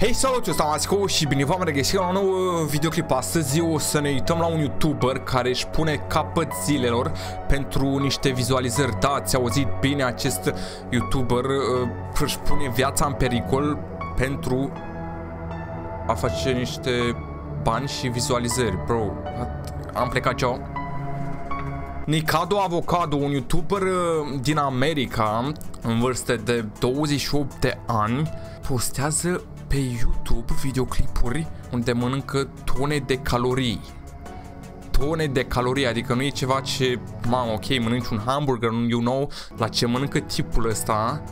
Hei, salut, eu sunt Amasco și bine v-am regăsit la un nou uh, videoclip. Astăzi o să ne uităm la un YouTuber care își pune capăt zilelor pentru niște vizualizări. Da, ați auzit bine, acest YouTuber uh, își pune viața în pericol pentru a face niște bani și vizualizări. Bro, am plecat eu. Nicado Avocado, un YouTuber uh, din America, în vârstă de 28 de ani, postează pe YouTube videoclipuri unde mănâncă tone de calorii. Tone de calorii, adică nu e ceva ce, mamă, ok, mănânci un hamburger, you know, la ce mănâncă tipul ăsta.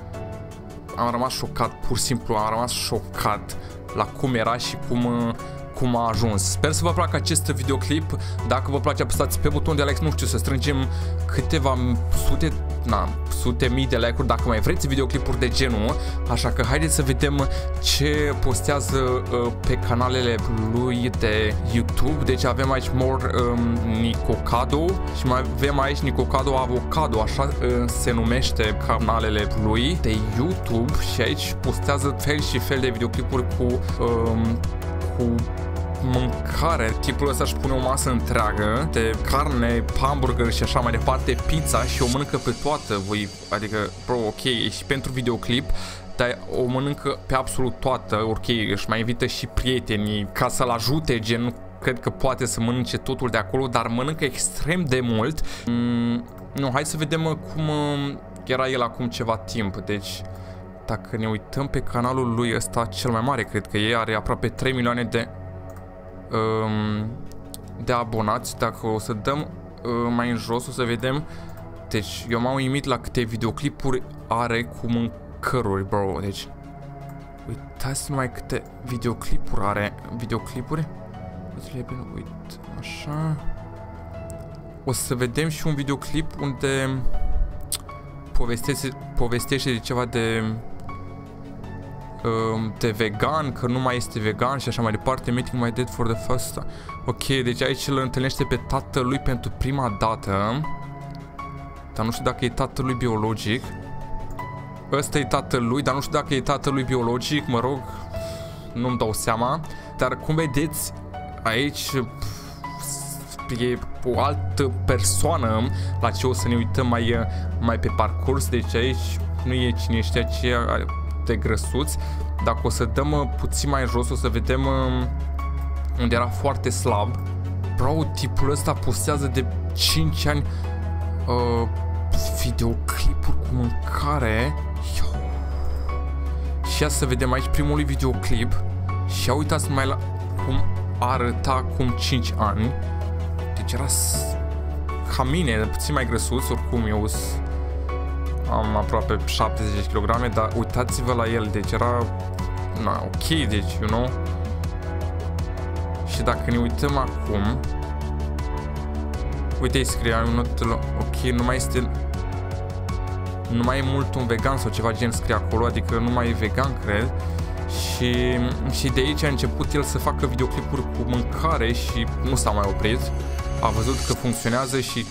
Am rămas șocat, pur și simplu, am rămas șocat la cum era și cum uh, cum a ajuns. Sper să vă placă acest videoclip. Dacă vă place, apăsați pe butonul de like, nu știu, să strângem câteva sute, na, sute mii de like-uri dacă mai vreți videoclipuri de genul. Așa că haideți să vedem ce postează uh, pe canalele lui de YouTube. Deci avem aici More um, Nicocado și mai avem aici Nicocado Avocado, așa uh, se numește canalele lui de YouTube și aici postează fel și fel de videoclipuri cu um, cu mâncare, tipul ăsta își pune o masă întreagă de carne, hamburger și așa mai departe, pizza și o mănâncă pe toată, voi, adică, bro, ok, e și pentru videoclip, dar o mănâncă pe absolut toată, ok, își mai invită și prietenii ca să-l ajute, gen, cred că poate să mănânce totul de acolo, dar mănâncă extrem de mult. Mm, nu, hai să vedem cum uh, era el acum ceva timp, deci dacă ne uităm pe canalul lui ăsta cel mai mare, cred că e, are aproape 3 milioane de um, de abonați. Dacă o să dăm uh, mai în jos, o să vedem. Deci, eu m-am uimit la câte videoclipuri are cu mâncăruri, bro. Deci, uitați mai câte videoclipuri are. Videoclipuri? Uite, uit, așa. O să vedem și un videoclip unde povestește, povestește de ceva de Um, de vegan, că nu mai este vegan și așa mai departe, meeting my dad for the first time. Ok, deci aici îl întâlnește pe tatălui pentru prima dată. Dar nu știu dacă e tatălui biologic. Ăsta e tatălui, dar nu știu dacă e tatălui biologic, mă rog, nu-mi dau seama. Dar cum vedeți, aici e o altă persoană la ce o să ne uităm mai, mai pe parcurs. Deci aici nu e cine știa ce de grăsuți. Dacă o să dăm uh, puțin mai jos, o să vedem uh, unde era foarte slab. Bro, tipul ăsta postează de 5 ani uh, videoclipuri cu mâncare. Și ia să vedem aici primul videoclip. Și ia uitați mai la cum arăta acum 5 ani. Deci era ca mine, puțin mai grăsuț, oricum eu sunt am aproape 70 kg, dar uitați-vă la el, deci era na, ok, deci, you know. Și dacă ne uităm acum, uite, îi scrie, un ok, nu mai este, nu mai e mult un vegan sau ceva gen scrie acolo, adică nu mai e vegan, cred. Și, și de aici a început el să facă videoclipuri cu mâncare și nu s-a mai oprit. A văzut că funcționează și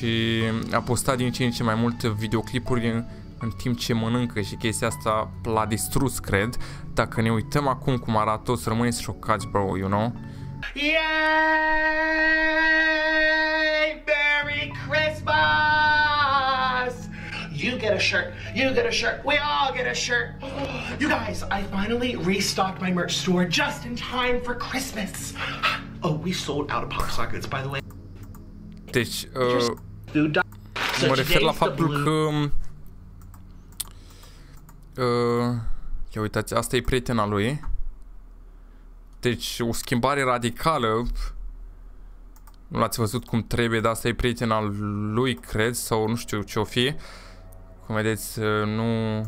și a postat din ce în ce mai multe videoclipuri în, în timp ce mănâncă și chestia asta l-a distrus, cred. Dacă ne uităm acum cum arată, o să rămâneți șocați, bro, you know? Yay! Merry Christmas! You get a shirt. You get a shirt. We all get a shirt. You guys, I finally restocked my merch store just in time for Christmas. Oh, we sold out of Pop Sockets, by the way. Deci, uh, Mă refer la faptul că... Uh, ia uitați, asta e prietena lui. Deci o schimbare radicală. Nu l-ați văzut cum trebuie, dar asta e prietena lui, cred, sau nu știu ce o fi. Cum vedeți, uh, nu...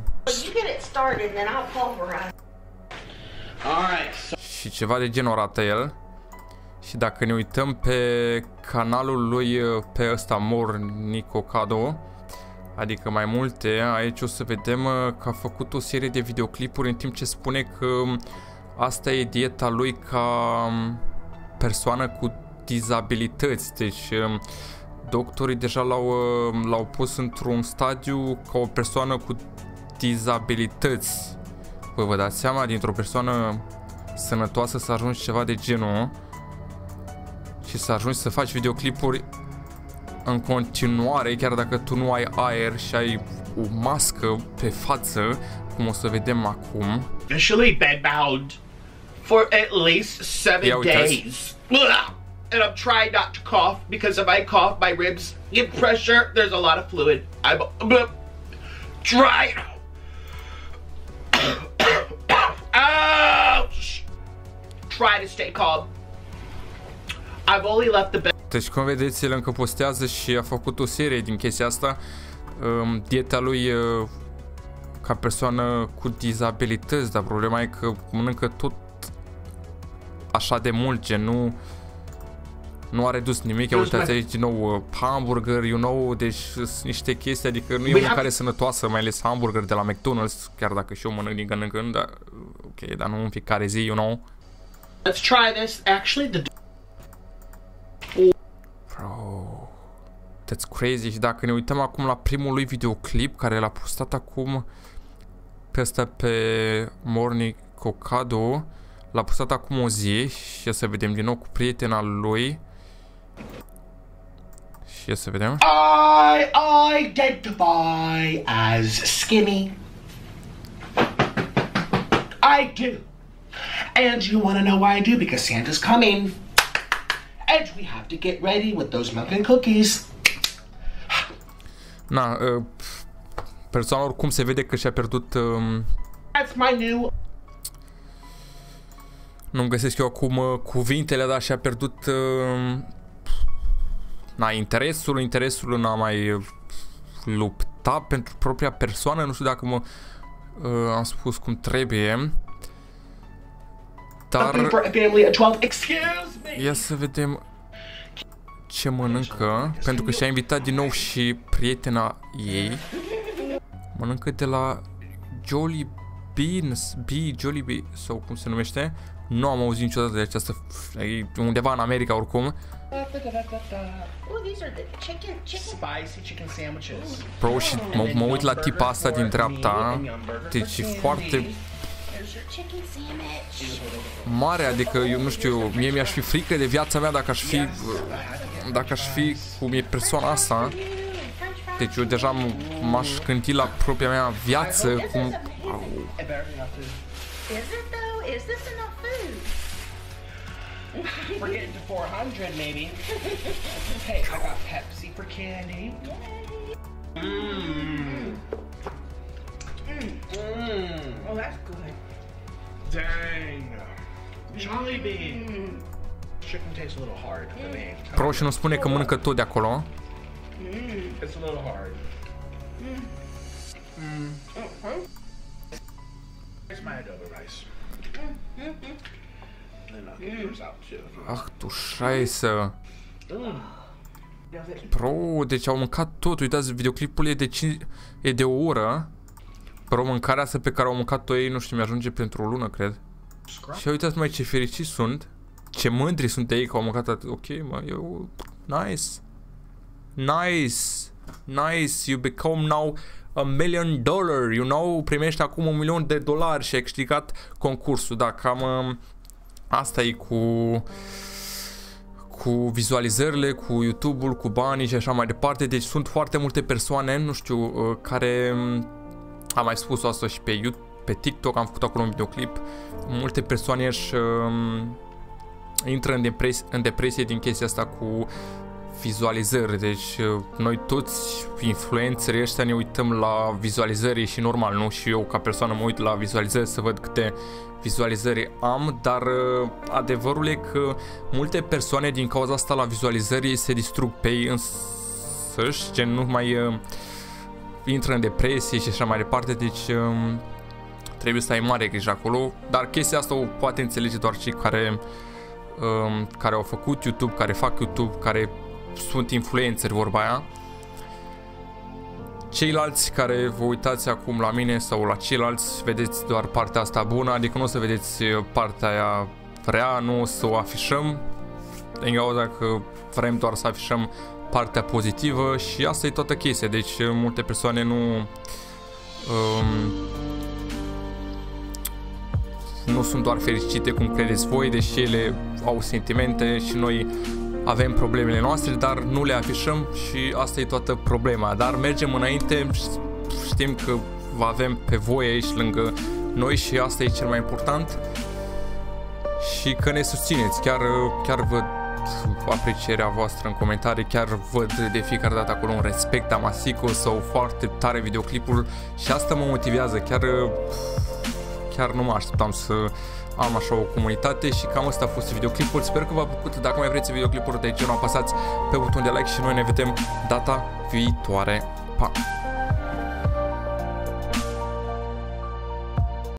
Și ceva de genul arată el. Și dacă ne uităm pe canalul lui, uh, pe ăsta, Mor Nicocado, adică mai multe, aici o să vedem uh, că a făcut o serie de videoclipuri în timp ce spune că um, asta e dieta lui ca um, persoană cu dizabilități. Deci um, doctorii deja l-au, l-au pus într-un stadiu ca o persoană cu dizabilități. Păi vă dați seama, dintr-o persoană sănătoasă să ajungi ceva de genul și să ajungi să faci videoclipuri în continuare, chiar dacă tu nu ai aer și ai o mască pe față, cum o să vedem acum. Officially bedbound for at least seven Ia uitați. days. Ugh. And I'm trying not to cough because if I cough, my ribs get pressure. There's a lot of fluid. I'm uh, trying. Ouch! Try to stay calm. I've only left the bed. Deci, cum vedeți, el încă postează și a făcut o serie din chestia asta. Um, dieta lui uh, ca persoană cu dizabilități, dar problema e că mănâncă tot așa de mult, gen nu nu a redus nimic, ia uitați aici din nou uh, hamburger, you know, deci sunt niște chestii, adică nu e We mâncare have- sănătoasă, mai ales hamburger de la McDonald's, chiar dacă și eu mănânc din când în când, dar ok, dar nu în fiecare zi, you know. Let's try this. Actually, the Bro, that's crazy și dacă ne uităm acum la primul lui videoclip care l-a postat acum pe ăsta pe Morning Cocado l-a postat acum o zi și o să vedem din nou cu prietena lui și o să vedem I identify as skinny. I do. And you want to know why I do? Because Santa's coming. And we have to get ready with those milk and cookies. Na, uh, persoana oricum se vede că și-a pierdut um, That's my new nu-mi găsesc eu acum uh, cuvintele, dar și-a pierdut uh, na, interesul, interesul în a mai uh, lupta pentru propria persoană, nu știu dacă mă uh, am spus cum trebuie, dar something for a family of 12. Excuse me. ia să vedem ce mănâncă, pentru că și-a invitat din nou și prietena ei, mănâncă de la Jolly Beans, B, Jolly Bee, sau cum se numește, nu am auzit niciodată de această, f- e undeva în America oricum, Oh, these are the chicken chicken. Spicy chicken sandwiches. Pro și mă, mă uit la tipa asta din dreapta, deci e foarte There's your chicken sandwich. mare, adică eu nu știu, mie mi-aș fi frică de viața mea dacă aș fi, dacă aș fi cum e persoana asta, deci eu deja m- m-aș cânti la propria mea viață, cum, It better be enough food. Is it though? Is this enough food? We're getting to 400 maybe. hey, I got Pepsi for candy. Mmm. Mmm. Oh, that's good. Dang. Jollibee. Chicken tastes a little hard to me. Pro și nu spune că mănâncă tot de acolo, It's a little hard. Mm. Here's my adobo rice. And I'll get yours out too. ah, tu șaisă, Now this Pro, deci au mâncat tot, uitați, videoclipul e de, 5, e de o oră, Pro, mâncarea asta pe care au mâncat-o ei, nu știu, mi-ajunge pentru o lună, cred. Și uitați mai ce fericiți sunt, ce mândri sunt ei că au mâncat atât. Ok, mă, eu... Nice. Nice. Nice. You become now a million dollar, you know? Primești acum un milion de dolari și ai câștigat concursul. Da, cam... um, Asta e cu cu vizualizările, cu YouTube-ul, cu banii și așa mai departe. Deci sunt foarte multe persoane, nu știu, uh, care um, am mai spus asta și pe YouTube, pe TikTok, am făcut acolo un videoclip. Multe persoane își um, intră în, depres- în depresie din chestia asta cu vizualizări. Deci uh, noi toți influențării ăștia ne uităm la vizualizări și normal, nu? Și eu ca persoană mă uit la vizualizări să văd câte vizualizări am, dar uh, adevărul e că multe persoane din cauza asta la vizualizări se distrug pe ei însăși, gen nu mai uh, intră în depresie și așa mai departe, deci um, trebuie să ai mare grijă acolo, dar chestia asta o poate înțelege doar cei care um, care au făcut YouTube, care fac YouTube, care sunt influenceri, vorba aia. Ceilalți care vă uitați acum la mine sau la ceilalți, vedeți doar partea asta bună, adică nu o să vedeți uh, partea aia rea, nu o să o afișăm, din cauza că vrem doar să afișăm partea pozitivă și asta e toată chestia, deci uh, multe persoane nu um, nu sunt doar fericite cum credeți voi, deși ele au sentimente și noi avem problemele noastre, dar nu le afișăm și asta e toată problema. Dar mergem înainte, știm că vă avem pe voi aici lângă noi și asta e cel mai important și că ne susțineți. Chiar, chiar văd aprecierea voastră în comentarii, chiar văd de fiecare dată acolo un respect amasico sau foarte tare videoclipul și asta mă motivează, chiar chiar nu mă așteptam să am așa o comunitate și cam asta a fost videoclipul. Sper că v-a plăcut. Dacă mai vreți videoclipuri de genul, apăsați pe butonul de like și noi ne vedem data viitoare. Pa!